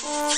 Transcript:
Bye.